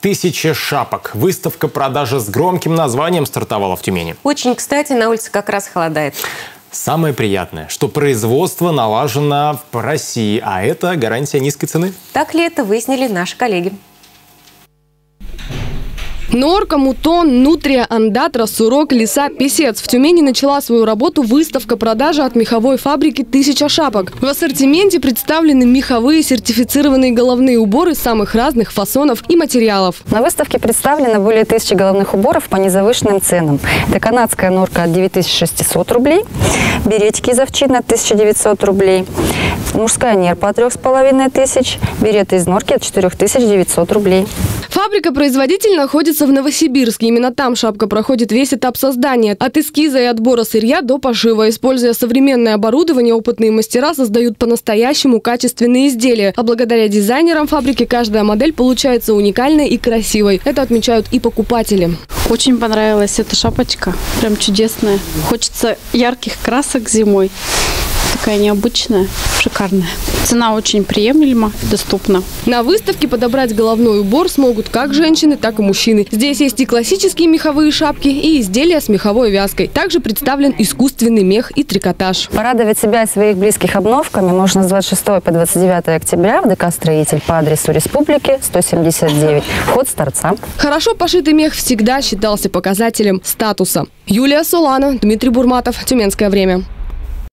Тысяча шапок. Выставка продажи с громким названием стартовала в Тюмени. Очень кстати, на улице как раз холодает. Самое приятное, что производство налажено в России, а это гарантия низкой цены. Так ли это, выяснили наши коллеги. Норка, Мутон, Нутрия, Андатра, Сурок, Лиса, Песец. В Тюмени начала свою работу выставка продажи от меховой фабрики «Тысяча шапок». В ассортименте представлены меховые сертифицированные головные уборы самых разных фасонов и материалов. На выставке представлено более тысячи головных уборов по незавышенным ценам. Это канадская норка от 9600 рублей, беретики из овчины от 1900 рублей, мужская нерпа от 3500, береты из норки от 4900 рублей. Фабрика-производитель находится в Новосибирске. Именно там шапка проходит весь этап создания. От эскиза и отбора сырья до пошива. Используя современное оборудование, опытные мастера создают по-настоящему качественные изделия. А благодаря дизайнерам фабрики каждая модель получается уникальной и красивой. Это отмечают и покупатели. Очень понравилась эта шапочка. Прям чудесная. Хочется ярких красок зимой такая необычная, шикарная. Цена очень приемлема, доступна. На выставке подобрать головной убор смогут как женщины, так и мужчины. Здесь есть и классические меховые шапки, и изделия с меховой вязкой. Также представлен искусственный мех и трикотаж. Порадовать себя и своих близких обновками можно с 26 по 29 октября в ДК «Строитель» по адресу Республики 179. Вход с торца. Хорошо пошитый мех всегда считался показателем статуса. Юлия Солана, Дмитрий Бурматов. Тюменское время.